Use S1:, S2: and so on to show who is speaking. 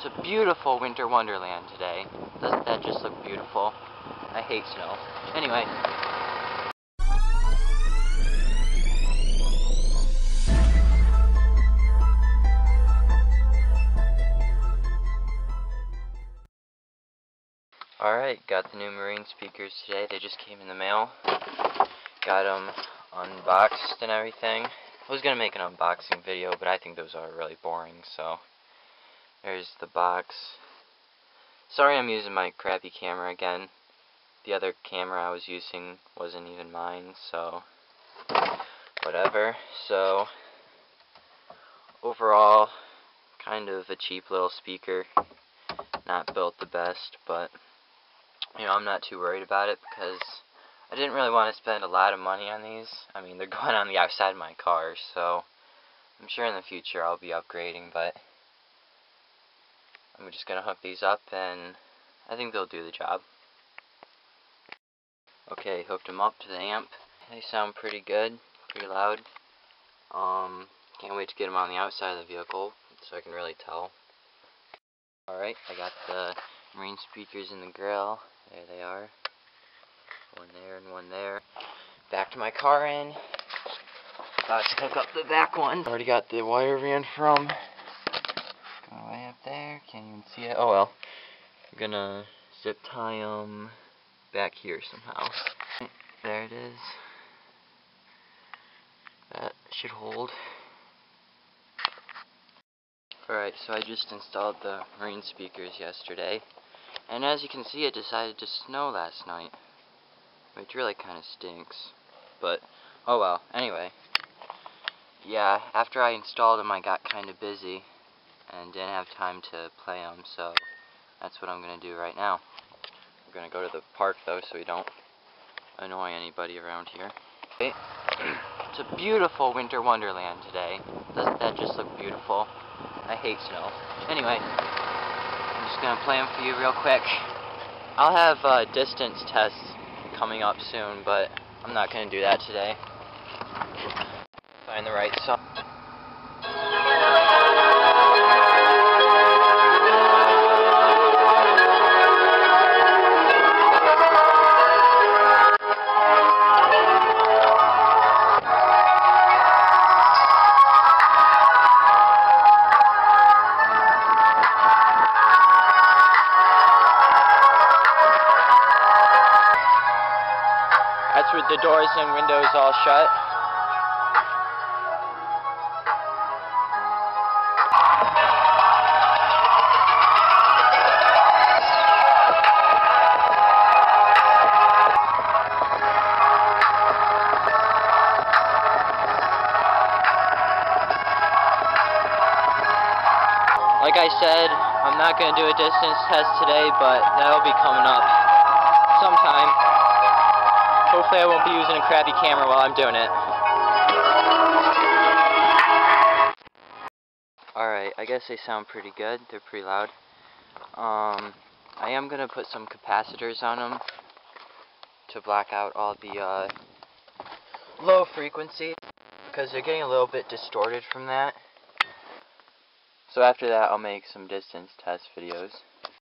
S1: It's a beautiful winter wonderland today. Doesn't that just look beautiful? I hate snow. Anyway. Alright, got the new Marine speakers today. They just came in the mail. Got them unboxed and everything. I was going to make an unboxing video, but I think those are really boring, so there's the box. Sorry I'm using my crappy camera again. The other camera I was using wasn't even mine, so whatever. So overall, kind of a cheap little speaker. Not built the best, but you know, I'm not too worried about it because I didn't really want to spend a lot of money on these. I mean, they're going on the outside of my car, so I'm sure in the future I'll be upgrading, but I'm just going to hook these up and I think they'll do the job. Okay, hooked them up to the amp. They sound pretty good, pretty loud. Um, can't wait to get them on the outside of the vehicle so I can really tell. Alright, I got the marine speakers in the grill. There they are. One there and one there. Back to my car in. About to hook up the back one. Already got the wire ran from. There. Can't even see it. Oh well. I'm gonna zip tie them back here somehow. There it is. That should hold. Alright, so I just installed the marine speakers yesterday. And as you can see, it decided to snow last night. Which really kind of stinks. But, oh well. Anyway. Yeah, after I installed them, I got kind of busy. And didn't have time to play them, so that's what I'm going to do right now. We're going to go to the park, though, so we don't annoy anybody around here. It's a beautiful winter wonderland today. Doesn't that just look beautiful? I hate snow. Anyway, I'm just going to play them for you real quick. I'll have uh, distance tests coming up soon, but I'm not going to do that today. Find the right song. That's with the doors and windows all shut. Like I said, I'm not going to do a distance test today, but that'll be coming up sometime. Hopefully I won't be using a crappy camera while I'm doing it. Alright, I guess they sound pretty good. They're pretty loud. Um, I am going to put some capacitors on them to black out all the uh, low frequency because they're getting a little bit distorted from that. So after that I'll make some distance test videos.